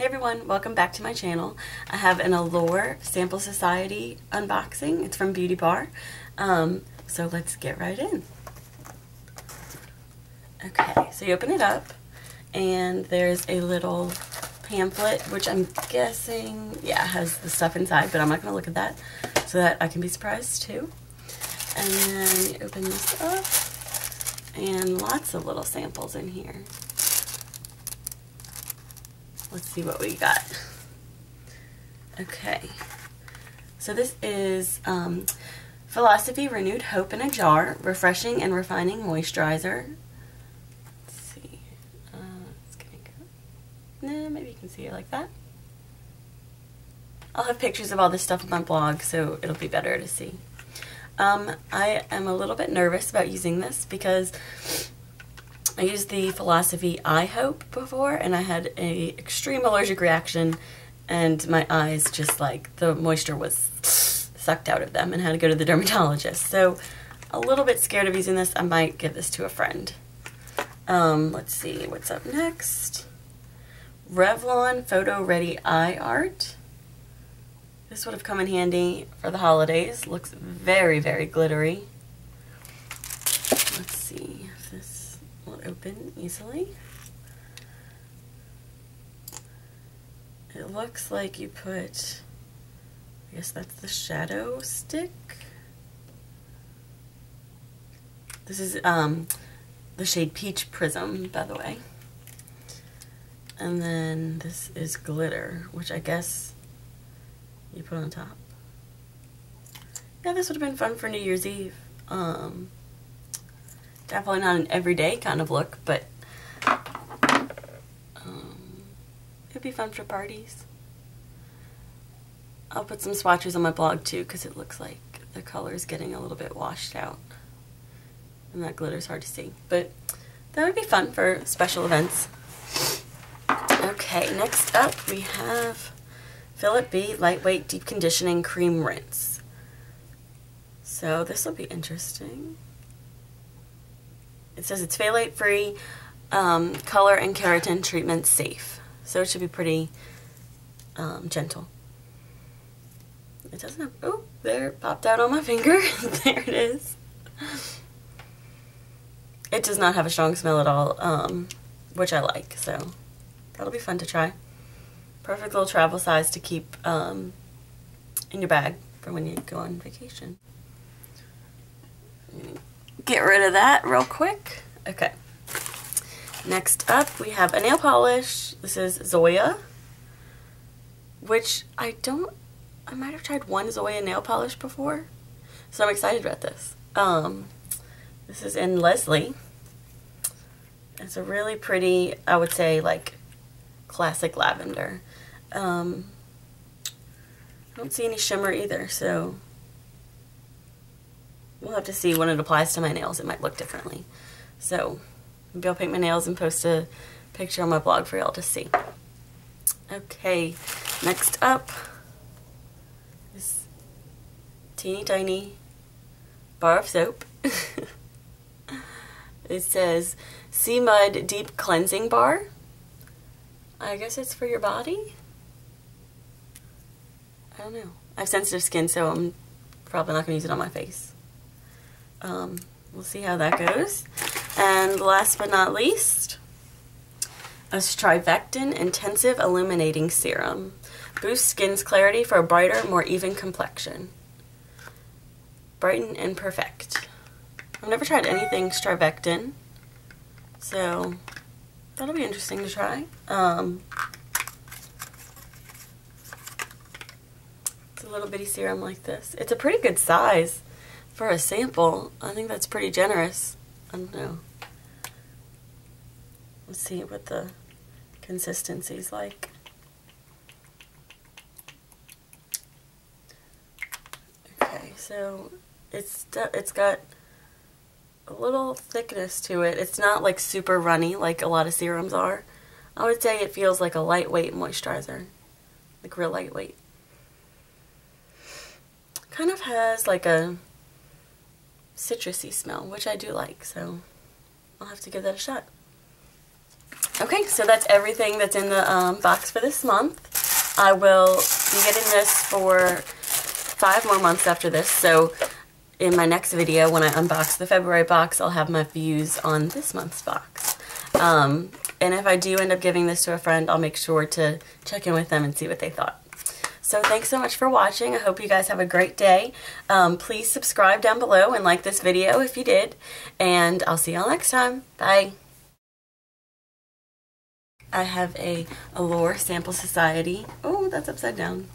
Hey everyone, welcome back to my channel. I have an Allure Sample Society unboxing. It's from Beauty Bar. Um, so let's get right in. Okay, so you open it up and there's a little pamphlet, which I'm guessing, yeah, has the stuff inside, but I'm not going to look at that so that I can be surprised too. And then you open this up and lots of little samples in here. Let's see what we got. Okay. So this is um, Philosophy Renewed Hope in a Jar, Refreshing and Refining Moisturizer. Let's see. Uh, it's gonna go. Nah, maybe you can see it like that. I'll have pictures of all this stuff on my blog, so it'll be better to see. Um, I am a little bit nervous about using this because I used the Philosophy Eye Hope before, and I had a extreme allergic reaction, and my eyes just like the moisture was sucked out of them, and had to go to the dermatologist. So, a little bit scared of using this. I might give this to a friend. Um, let's see what's up next. Revlon Photo Ready Eye Art. This would have come in handy for the holidays. Looks very, very glittery. Let's see open easily. It looks like you put, I guess that's the shadow stick. This is um, the shade Peach Prism, by the way. And then this is glitter, which I guess you put on top. Yeah, this would have been fun for New Year's Eve. Um, Definitely not an everyday kind of look, but um, it'd be fun for parties. I'll put some swatches on my blog too because it looks like the color is getting a little bit washed out. And that glitter is hard to see. But that would be fun for special events. Okay, next up we have Philip B Lightweight Deep Conditioning Cream Rinse. So this will be interesting. It says it's phthalate free, um, color and keratin treatment safe. So it should be pretty um, gentle. It doesn't have, oh, there, it popped out on my finger. there it is. It does not have a strong smell at all, um, which I like, so that'll be fun to try. Perfect little travel size to keep um, in your bag for when you go on vacation get rid of that real quick. Okay. Next up, we have a nail polish. This is Zoya, which I don't, I might have tried one Zoya nail polish before, so I'm excited about this. Um, this is in Leslie. It's a really pretty, I would say, like, classic lavender. Um, I don't see any shimmer either, so we'll have to see when it applies to my nails. It might look differently. So maybe I'll paint my nails and post a picture on my blog for y'all to see. Okay, next up this teeny tiny bar of soap. it says Sea Mud Deep Cleansing Bar. I guess it's for your body? I don't know. I have sensitive skin, so I'm probably not going to use it on my face. Um, we'll see how that goes. And last but not least, a Strivectin Intensive Illuminating Serum. Boosts skin's clarity for a brighter, more even complexion. Brighten and perfect. I've never tried anything Strivectin, so that'll be interesting to try. Um, it's a little bitty serum like this. It's a pretty good size for a sample, I think that's pretty generous. I don't know. Let's see what the consistency's like. Okay, so it's it's got a little thickness to it. It's not like super runny like a lot of serums are. I would say it feels like a lightweight moisturizer. Like real lightweight. Kind of has like a citrusy smell, which I do like, so I'll have to give that a shot. Okay, so that's everything that's in the um, box for this month. I will be getting this for five more months after this, so in my next video when I unbox the February box, I'll have my views on this month's box. Um, and if I do end up giving this to a friend, I'll make sure to check in with them and see what they thought. So thanks so much for watching. I hope you guys have a great day. Um, please subscribe down below and like this video if you did. And I'll see y'all next time. Bye. I have a Allure Sample Society. Oh, that's upside down.